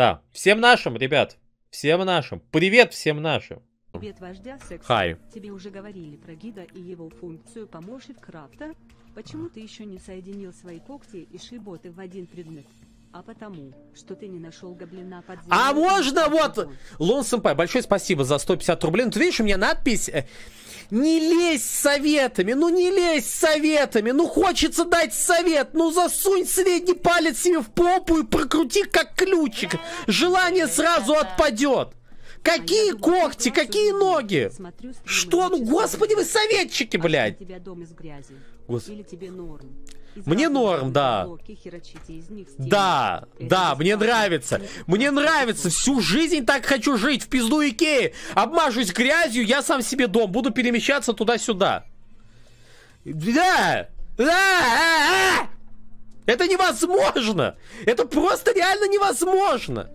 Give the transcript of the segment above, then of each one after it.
Да, всем нашим, ребят. Всем нашим. Привет всем нашим. Привет, вождя секс. Хай. Тебе уже говорили про гида и его функцию помощник крафта. Почему ты еще не соединил свои когти и шиботы в один предмет? А потому, что ты не нашел гоблина под землей. А можно вот... Лон Сэмпай, большое спасибо за 150 рублей. Ну, ты видишь, у меня надпись... э, Не лезь советами, ну не лезь советами, ну хочется дать совет, ну засунь средний палец себе в попу и прокрути как ключик. Желание сразу отпадет. Какие когти, какие ноги? Смотрю, Что, ну господи, вы советчики, «А блядь. тебя дом из грязи. Гос- Или тебе норм. Мне норм, да. Да, да, мне нравится. Мне нравится. Всю жизнь так хочу жить. В пизду Икеи. Обмажусь грязью, я сам себе дом. Буду перемещаться туда-сюда. Да! Да! Это невозможно! Это просто реально невозможно!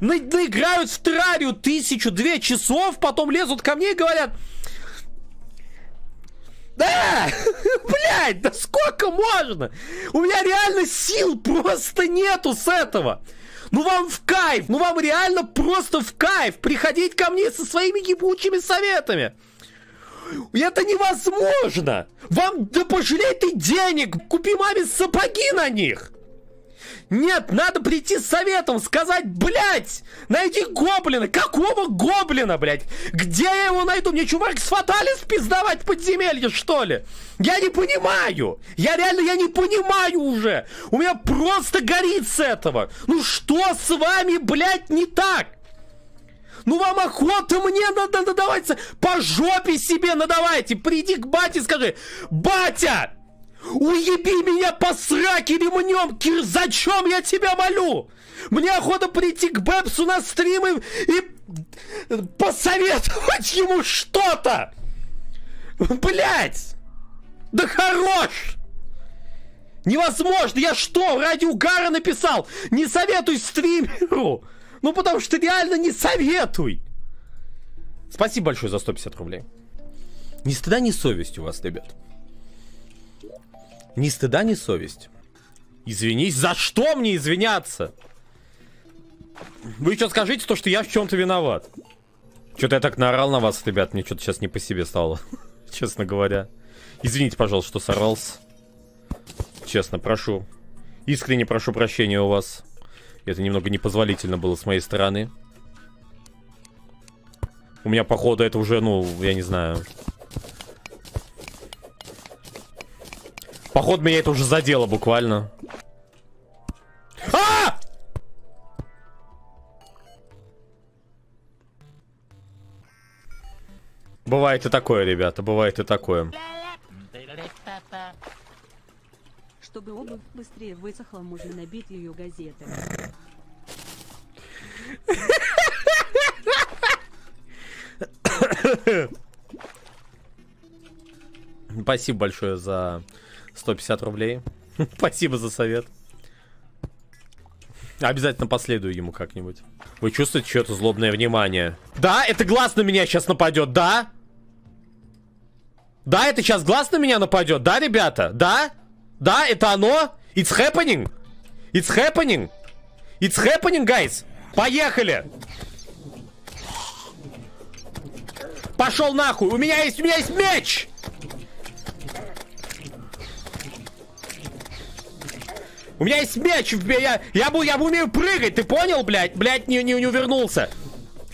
На- наиграют в Террарию тысячу, две часов, потом лезут ко мне и говорят... Да! Блять, да сколько можно? У меня реально сил просто нету с этого. Ну вам в кайф, ну вам реально просто в кайф приходить ко мне со своими ебучими советами. Это невозможно! Вам да пожалей ты денег, купи маме сапоги на них! Нет, надо прийти с советом, сказать, блядь, найди гоблина. Какого гоблина, блядь? Где я его найду? Мне чувак с фаталис пиздавать в подземелье, что ли? Я не понимаю. Я реально, я не понимаю уже. У меня просто горит с этого. Ну что с вами, блядь, не так? Ну вам охота мне надо надавать, по жопе себе надавайте. Приди к бате, скажи, батя, уеби меня по сраке ремнем, Кир, зачем я тебя молю? Мне охота прийти к Бэпсу на стримы и посоветовать ему что-то. Блять, да хорош. Невозможно! Я что, ради угара написал? Не советуй стримеру! Ну, потому что реально не советуй! Спасибо большое за 150 рублей. Ни стыда, ни совесть у вас, ребят. Ни стыда, ни совесть. Извинись. За что мне извиняться? Вы еще скажите то, что я в чем-то виноват. Что-то я так наорал на вас, ребят. Мне что-то сейчас не по себе стало. Честно говоря. Извините, пожалуйста, что сорвался. Честно, прошу. Искренне прошу прощения у вас. Это немного непозволительно было с моей стороны. У меня, походу, это уже, ну, я не знаю. Походу, меня это уже задело буквально. А! Бывает и такое, ребята, бывает и такое. Чтобы обувь быстрее высохла, можно набить ее газетой. Спасибо большое за 150 рублей. Спасибо за совет. Обязательно последую ему как-нибудь. Вы чувствуете что-то злобное внимание? Да, это глаз на меня сейчас нападет, да? Да, это сейчас глаз на меня нападет, да, ребята? Да? Да, это оно? It's happening? It's happening? It's happening, guys? Поехали! Пошел нахуй! У меня есть, у меня есть меч! У меня есть меч, в- я, я, бу- я умею прыгать, ты понял, блядь? Блядь, не, не, не увернулся.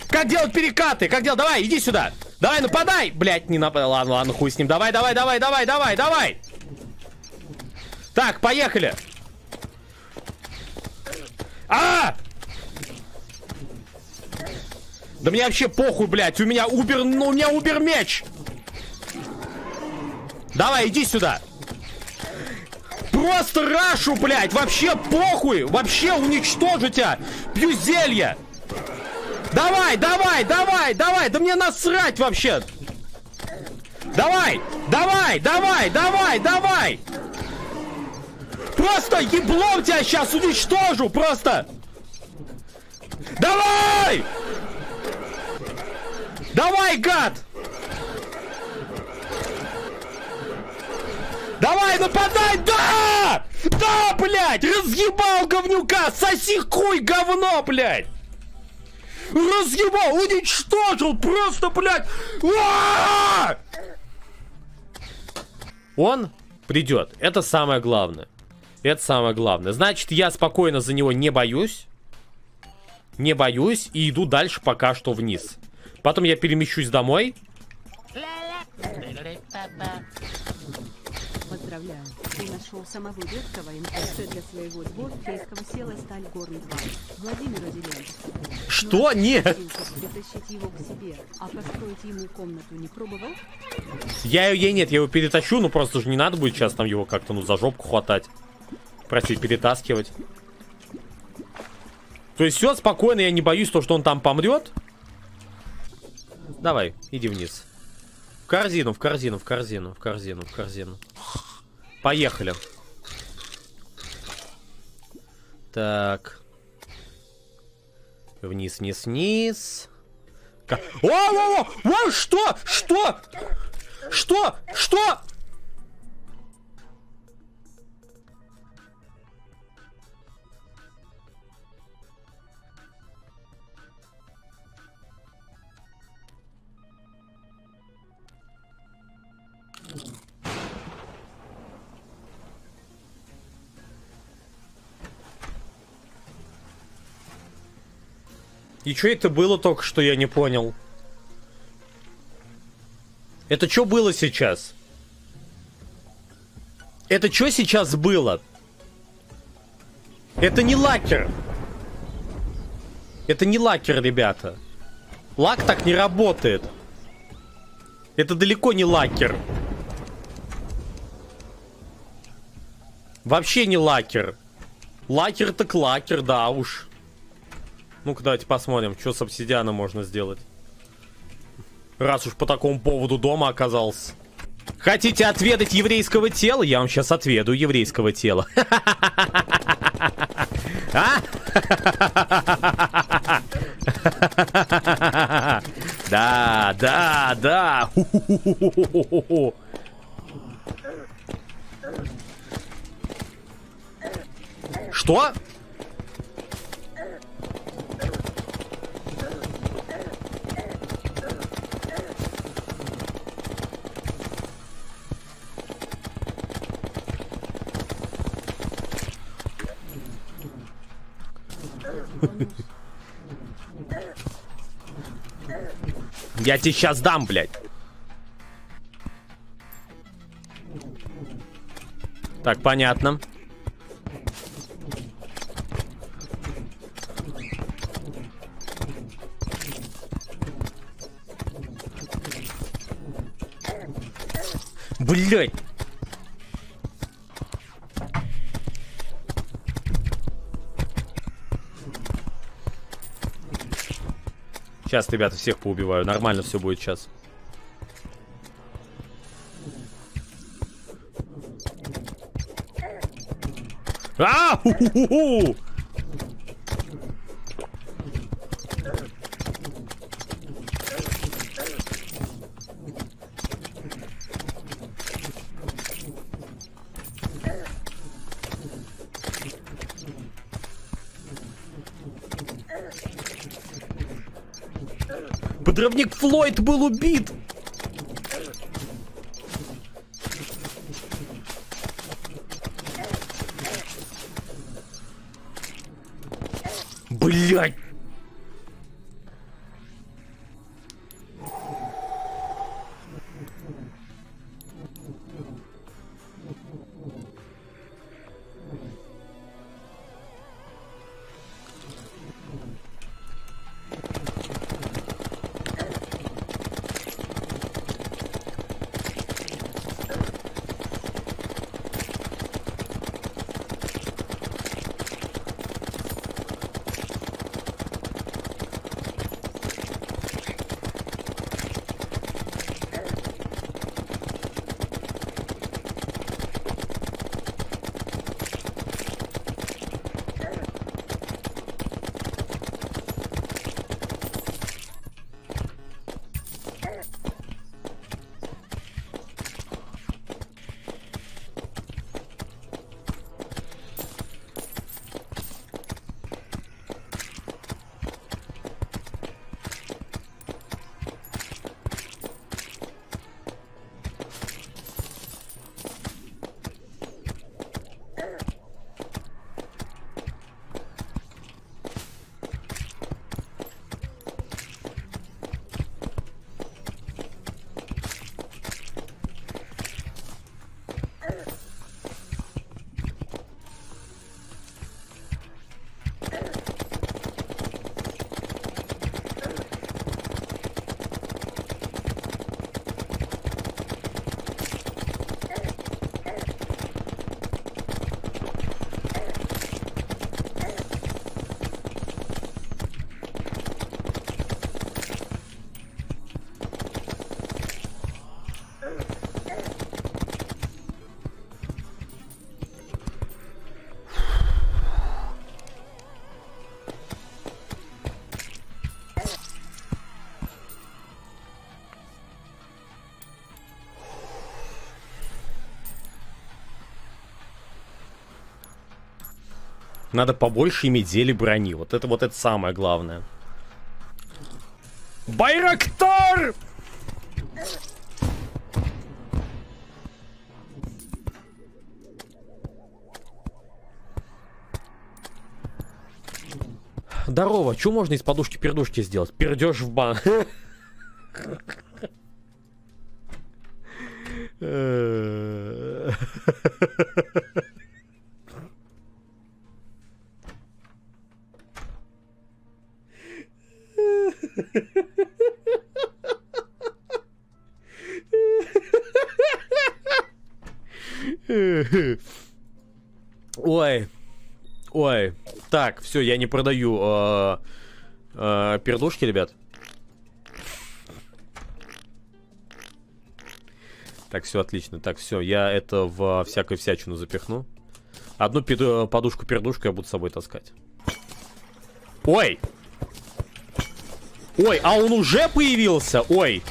Как делать перекаты? Как делать? Давай, иди сюда. Давай, нападай. Блядь, не нападай. Ладно, ладно, хуй с ним. Давай, давай, давай, давай, давай, давай. Так, поехали. А! Да мне вообще похуй, блядь. У меня убер, ну, у меня убер меч. Давай, иди сюда. Просто рашу, блядь, вообще похуй, вообще уничтожу тебя. Пью зелье. Давай, давай, давай, давай, да мне насрать вообще. Давай, давай, давай, давай, давай. Просто еблом тебя сейчас уничтожу, просто. Давай! Давай, гад! Давай, нападай! Да! Да, блядь! Разъебал говнюка! Соси хуй говно, блядь! Разъебал! Уничтожил! Просто, блядь! А-а-а! Он придет. Это самое главное. Это самое главное. Значит, я спокойно за него не боюсь. Не боюсь и иду дальше пока что вниз. Потом я перемещусь домой. Поздравляю, ты нашел самого редкого НПС для своего дворфийского села Сталь Горн 2, Владимира Зеленского. Что? Нет. Притащить его к себе, а построить ему комнату не пробовал? Я ее нет, я его перетащу, ну просто же не надо будет сейчас там его как-то, ну, за жопку хватать. Простите, перетаскивать. То есть все спокойно, я не боюсь то, что он там помрет. Давай, иди вниз. В корзину, в корзину, в корзину, в корзину, в корзину. Поехали. Так. Вниз, вниз, вниз. О, о, о, о, что? Что? Что? Что? И что это было только что, я не понял. Это что было сейчас? Это что сейчас было? Это не лакер. Это не лакер, ребята. Лак так не работает. Это далеко не лакер. Вообще не лакер. Лакер так лакер, да уж. Ну-ка, давайте посмотрим, что с обсидианом можно сделать. Раз уж по такому поводу дома оказался. Хотите отведать еврейского тела? Я вам сейчас отведу еврейского тела. А? Да, да, да. Что? Я тебе сейчас дам, блядь. Так, понятно. Блять. Сейчас, ребята, всех поубиваю. Нормально все будет сейчас. А! Ху-ху-ху-ху! Подрывник Флойд был убит! Надо побольше иметь зелье брони. Вот это вот это самое главное. Байрактар! Здорово, что можно из подушки-пердушки сделать? Пердешь в бан. Ой. Ой. Так, все, я не продаю э, э, пердушки, ребят. Так, все отлично. Так, все, я это в всякую всячину запихну. Одну подушку-пердушку я буду с собой таскать. Ой! Ой, а он уже появился? Ой.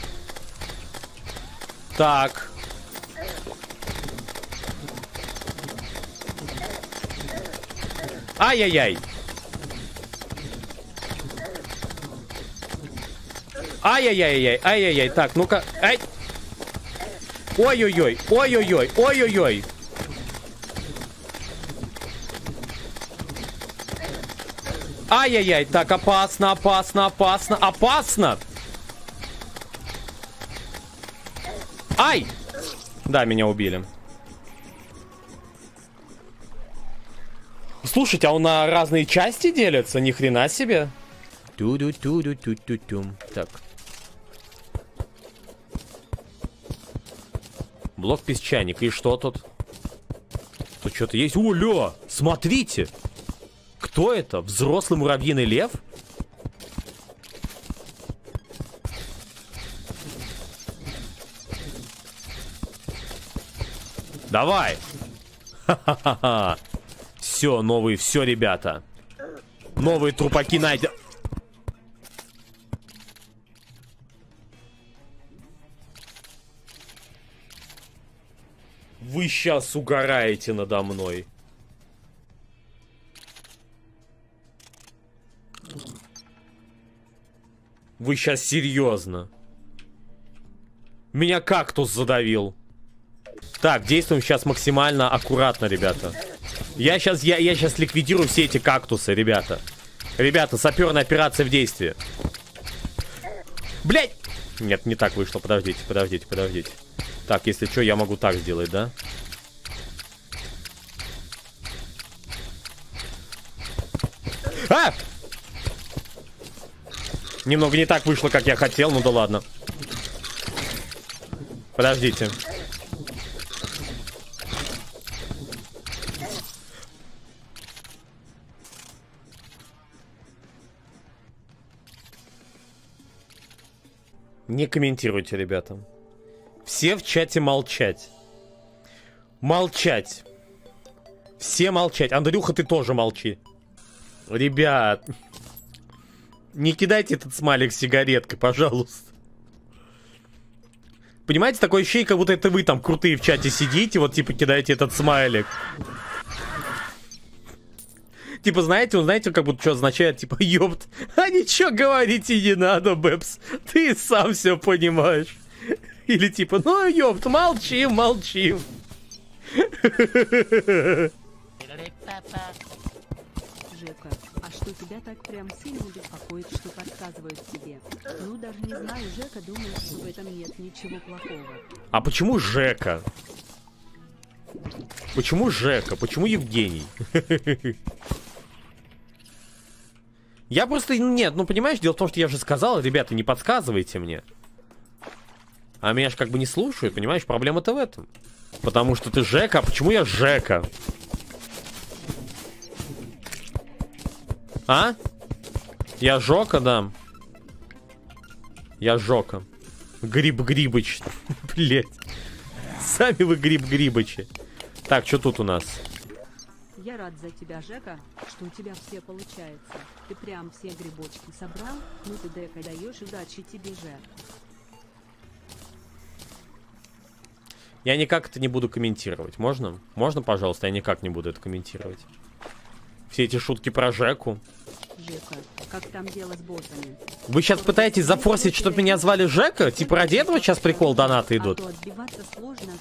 Так. Ай-яй-яй. Ай-яй-яй-яй, ай-яй-яй. Так, ну-ка. Ай. Ой-ой-ой, ой-ой-ой, ой-ой-ой. Ай-яй-яй, так, опасно, опасно, опасно, опасно! Ай! Да, меня убили. Слушайте, а он на разные части делится? Ни хрена себе. ту ду ту ду ту ту ту Так. Блок песчаник. И что тут? Тут что-то есть. О, Смотрите! Кто это? Взрослый муравьиный лев? Давай! Ха-ха-ха! Все, новые, все, ребята. Новые трупаки найдены. Вы сейчас угораете надо мной. Вы сейчас серьезно? Меня кактус задавил. Так, действуем сейчас максимально аккуратно, ребята. Я сейчас, я, я сейчас ликвидирую все эти кактусы, ребята. Ребята, саперная операция в действии. Блять! Нет, не так вышло. Подождите, подождите, подождите. Так, если что, я могу так сделать, да? А! Немного не так вышло, как я хотел, ну да ладно. Подождите. Не комментируйте, ребята. Все в чате молчать. Молчать. Все молчать. Андрюха, ты тоже молчи. Ребят. Не кидайте этот смайлик сигареткой, пожалуйста. Понимаете, такое ощущение, как будто это вы там крутые в чате сидите, вот типа кидаете этот смайлик. Типа, знаете, он, знаете, как будто что означает, типа, ёпт, а ничего говорить и не надо, Бэпс, ты сам все понимаешь. Или типа, ну, ёпт, молчим, молчим. Что тебя так прям сильно беспокоит, что подсказывают тебе? Ну, даже не знаю, Жека думает, что в этом нет ничего плохого. А почему Жека? Почему Жека? Почему Евгений? Я просто... Нет, ну понимаешь, дело в том, что я же сказал, ребята, не подсказывайте мне. А меня же как бы не слушают, понимаешь? Проблема-то в этом. Потому что ты Жека, а почему я Жека? А? Я Жока, да. Я Жока. Гриб-грибыч. Блять. Сами вы гриб-грибычи. Так, что тут у нас? Я рад за тебя, Жека, что у тебя все получается. Ты прям все грибочки собрал? Ну ты дека даешь удачи тебе, Жек. Я никак это не буду комментировать. Можно? Можно, пожалуйста? Я никак не буду это комментировать. Все эти шутки про Жеку. Жека, как там дело с боссами? Вы сейчас пытаетесь зафорсить, чтобы меня звали Жека? Типа ради этого сейчас прикол донаты идут? А то отбиваться сложно.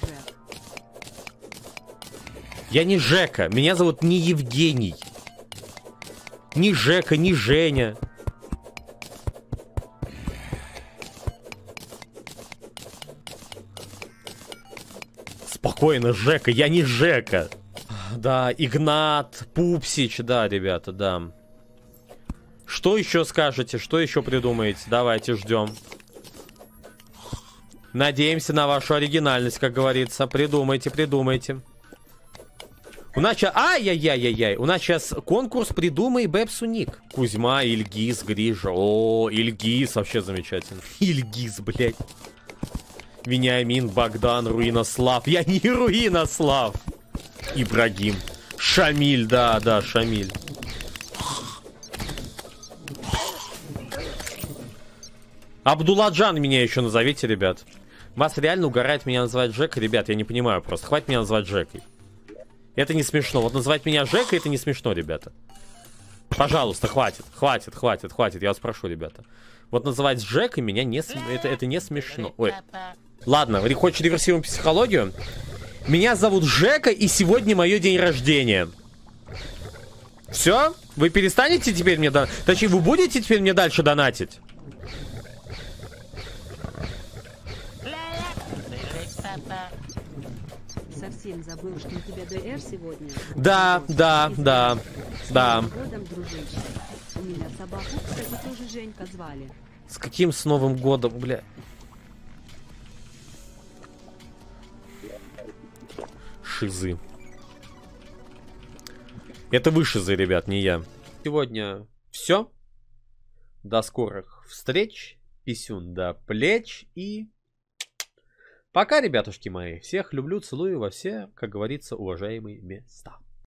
Я не Жека, меня зовут не Евгений. Ни Жека, ни Женя. Спокойно, Жека, я не Жека. Да, Игнат, Пупсич, да, ребята, да. Что еще скажете, что еще придумаете? Давайте ждем. Надеемся на вашу оригинальность, как говорится. Придумайте, придумайте. У нас сейчас... Ай-яй-яй-яй-яй. У нас сейчас конкурс «Придумай Бэпсу ник». Кузьма, Ильгиз, Гриша. О, Ильгиз вообще замечательно. Ильгиз, блядь. Вениамин, Богдан, Руинослав. Я не Руинослав. Ибрагим. Шамиль, да, да, Шамиль. Абдулладжан меня еще назовите, ребят. Вас реально угорает меня называть Джек, ребят, я не понимаю просто. Хватит меня называть Джекой. Это не смешно. Вот называть меня Жека, это не смешно, ребята. Пожалуйста, хватит, хватит, хватит, хватит. Я вас прошу, ребята. Вот называть Жекой меня не... См... Это, это не смешно. Ой. Ладно, хочешь реверсируем психологию? Меня зовут Жека, и сегодня мое день рождения. Все? Вы перестанете теперь мне... Дон... Точнее, вы будете теперь мне дальше донатить? Совсем забыл, что у тебя ДР сегодня. Да, да, да, да. С Новым годом, дружище. У меня собаку, кстати, тоже Женька звали. С каким с Новым годом, бля? Шизы. Это вы шизы, ребят, не я. Сегодня все. До скорых встреч. Писюн до плеч и... Пока, ребятушки мои. Всех люблю, целую во все, как говорится, уважаемые места.